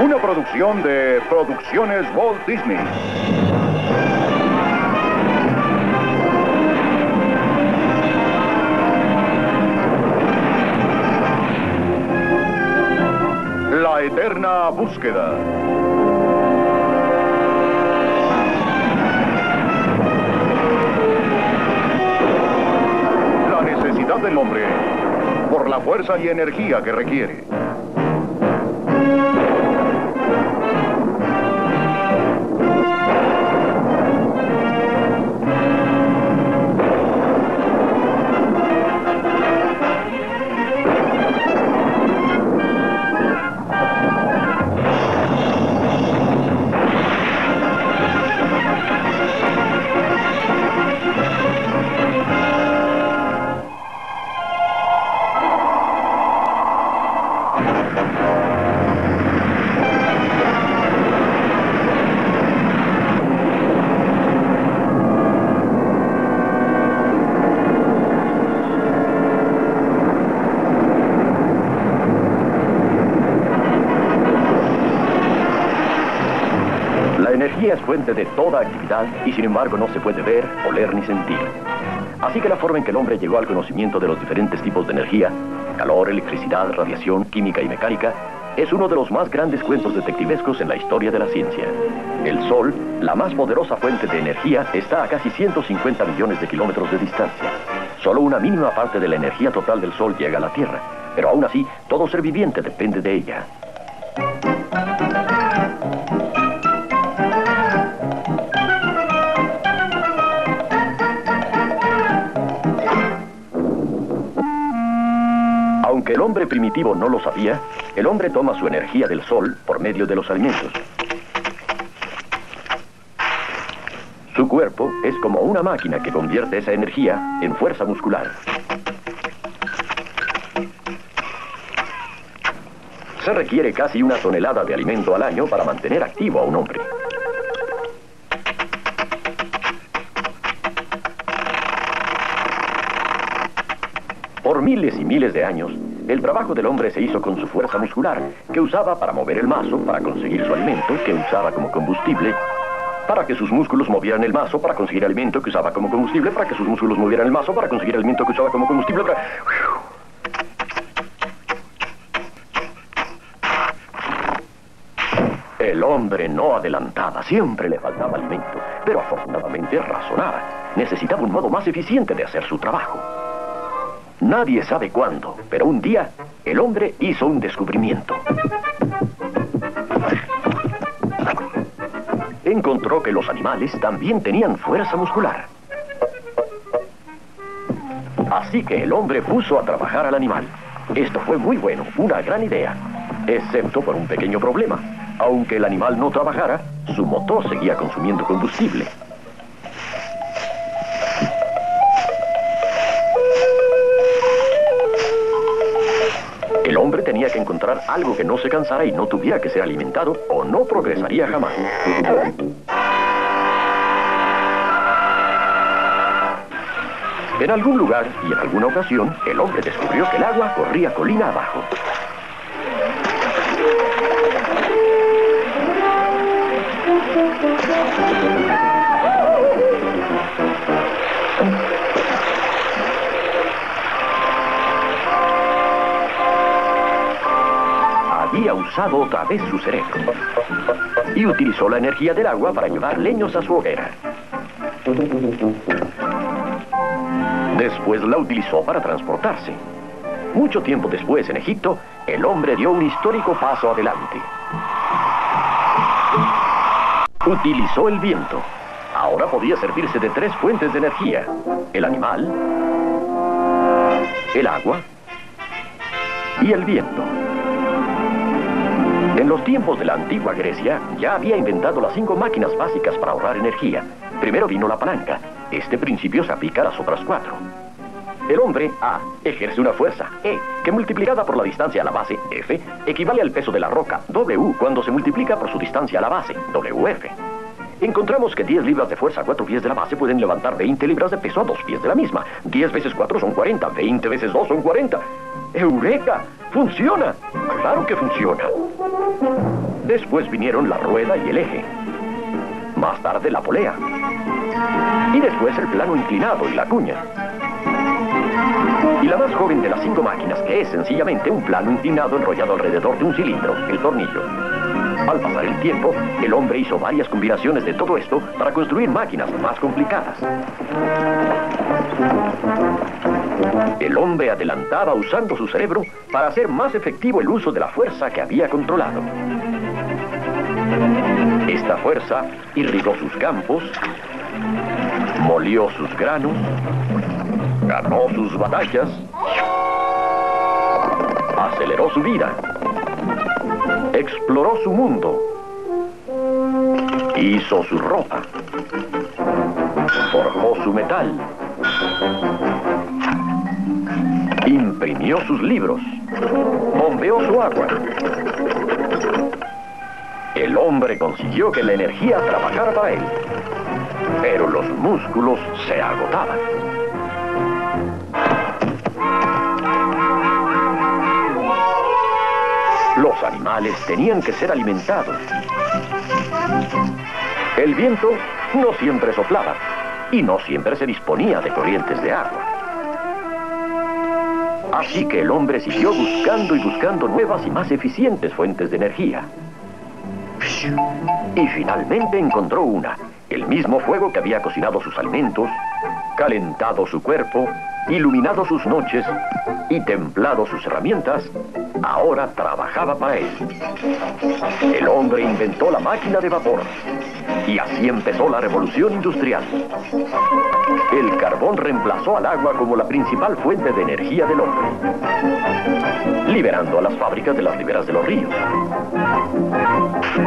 Una producción de Producciones Walt Disney. La eterna búsqueda. La necesidad del hombre por la fuerza y energía que requiere. Energía es fuente de toda actividad y sin embargo no se puede ver, oler ni sentir. Así que la forma en que el hombre llegó al conocimiento de los diferentes tipos de energía, calor, electricidad, radiación, química y mecánica, es uno de los más grandes cuentos detectivescos en la historia de la ciencia. El Sol, la más poderosa fuente de energía, está a casi 150 millones de kilómetros de distancia. Solo una mínima parte de la energía total del Sol llega a la Tierra, pero aún así, todo ser viviente depende de ella. El hombre primitivo no lo sabía, el hombre toma su energía del sol por medio de los alimentos. Su cuerpo es como una máquina que convierte esa energía en fuerza muscular. Se requiere casi una tonelada de alimento al año para mantener activo a un hombre. Por miles y miles de años, el trabajo del hombre se hizo con su fuerza muscular, que usaba para mover el mazo, para conseguir su alimento, que usaba como combustible, para que sus músculos movieran el mazo, para conseguir alimento que usaba como combustible, para que sus músculos movieran el mazo, para conseguir alimento que usaba como combustible. El hombre no adelantaba, siempre le faltaba alimento, pero afortunadamente razonaba. Necesitaba un modo más eficiente de hacer su trabajo. Nadie sabe cuándo, pero un día el hombre hizo un descubrimiento. Encontró que los animales también tenían fuerza muscular. Así que el hombre puso a trabajar al animal. Esto fue muy bueno, una gran idea, excepto por un pequeño problema. Aunque el animal no trabajara, su motor seguía consumiendo combustible. Hombre tenía que encontrar algo que no se cansara y no tuviera que ser alimentado o no progresaría jamás. En algún lugar y en alguna ocasión, el hombre descubrió que el agua corría colina abajo. Usado otra vez su cerebro y utilizó la energía del agua para llevar leños a su hoguera. Después la utilizó para transportarse. Mucho tiempo después, en Egipto, el hombre dio un histórico paso adelante. Utilizó el viento. Ahora podía servirse de tres fuentes de energía. El animal, el agua y el viento. En los tiempos de la antigua Grecia ya había inventado las cinco máquinas básicas para ahorrar energía. Primero vino la palanca. Este principio se aplica a las otras cuatro. El hombre, A, ejerce una fuerza, E, que multiplicada por la distancia a la base, F, equivale al peso de la roca, W, cuando se multiplica por su distancia a la base, WF. Encontramos que 10 libras de fuerza a 4 pies de la base pueden levantar 20 libras de peso a 2 pies de la misma. 10 veces 4 son 40, 20 veces 2 son 40. ¡Eureka! ¡Funciona! ¡Claro que funciona! Después vinieron la rueda y el eje. Más tarde la polea. Y después el plano inclinado y la cuña. Y la más joven de las cinco máquinas, que es sencillamente un plano inclinado enrollado alrededor de un cilindro, el tornillo. Al pasar el tiempo, el hombre hizo varias combinaciones de todo esto para construir máquinas más complicadas. El hombre adelantaba usando su cerebro para hacer más efectivo el uso de la fuerza que había controlado. Esta fuerza irrigó sus campos, molió sus granos, ganó sus batallas, aceleró su vida, exploró su mundo, hizo su ropa, forjó su metal, imprimió sus libros, bombeó su agua. El hombre consiguió que la energía trabajara para él, pero los músculos se agotaban. Los animales tenían que ser alimentados. El viento no siempre soplaba y no siempre se disponía de corrientes de agua. Así que el hombre siguió buscando y buscando nuevas y más eficientes fuentes de energía. Y finalmente encontró una, el mismo fuego que había cocinado sus alimentos, calentado su cuerpo, iluminado sus noches y templado sus herramientas, ahora trabajaba para él. El hombre inventó la máquina de vapor y así empezó la revolución industrial. El carbón reemplazó al agua como la principal fuente de energía del hombre, liberando a las fábricas de las riberas de los ríos.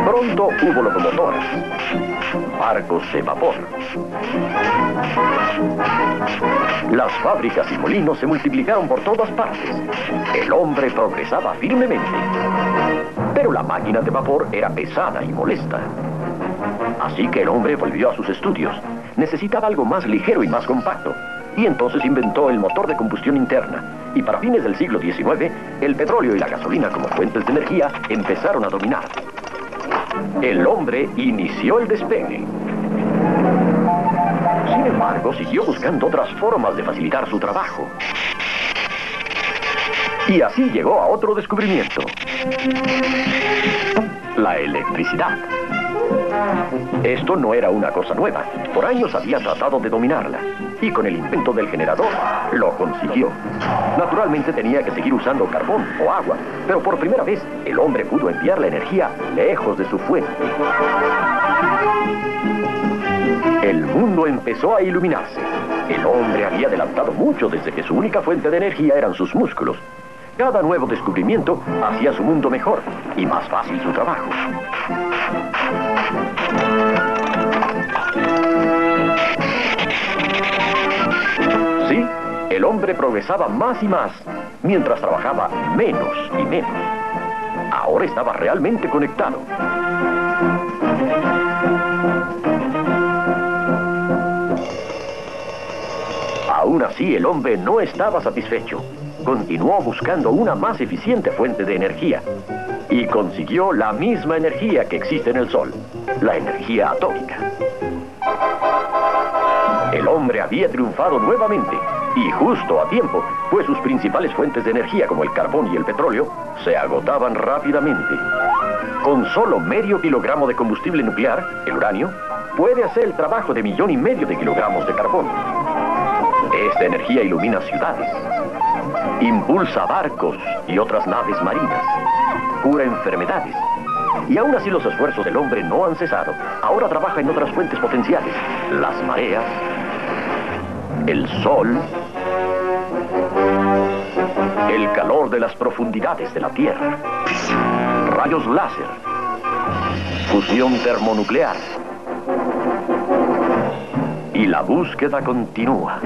Pronto hubo locomotoras, barcos de vapor. Las fábricas y molinos se multiplicaron por todas partes. El hombre progresaba firmemente. Pero la máquina de vapor era pesada y molesta. Así que el hombre volvió a sus estudios. Necesitaba algo más ligero y más compacto. Y entonces inventó el motor de combustión interna. Y para fines del siglo XIX, el petróleo y la gasolina como fuentes de energía empezaron a dominar. El hombre inició el despegue. Sin embargo, siguió buscando otras formas de facilitar su trabajo. Y así llegó a otro descubrimiento. La electricidad. Esto no era una cosa nueva. Por años había tratado de dominarla. Y con el invento del generador, lo consiguió. Naturalmente tenía que seguir usando carbón o agua, pero por primera vez el hombre pudo enviar la energía lejos de su fuente. El mundo empezó a iluminarse. El hombre había adelantado mucho desde que su única fuente de energía eran sus músculos. Cada nuevo descubrimiento hacía su mundo mejor y más fácil su trabajo. Sí, el hombre progresaba más y más, mientras trabajaba menos y menos. Ahora estaba realmente conectado. Aún así, el hombre no estaba satisfecho. Continuó buscando una más eficiente fuente de energía y consiguió la misma energía que existe en el Sol, la energía atómica. El hombre había triunfado nuevamente y justo a tiempo, pues sus principales fuentes de energía como el carbón y el petróleo se agotaban rápidamente. Con solo medio kilogramo de combustible nuclear, el uranio, puede hacer el trabajo de millón y medio de kilogramos de carbón. Esta energía ilumina ciudades, impulsa barcos y otras naves marinas, cura enfermedades. Y aún así los esfuerzos del hombre no han cesado. Ahora trabaja en otras fuentes potenciales, las mareas, el sol, el calor de las profundidades de la Tierra, rayos láser, fusión termonuclear. Y la búsqueda continúa.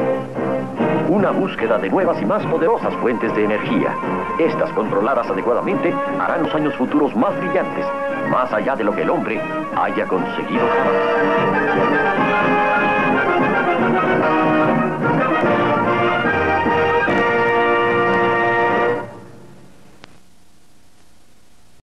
Una búsqueda de nuevas y más poderosas fuentes de energía. Estas controladas adecuadamente harán los años futuros más brillantes, más allá de lo que el hombre haya conseguido jamás.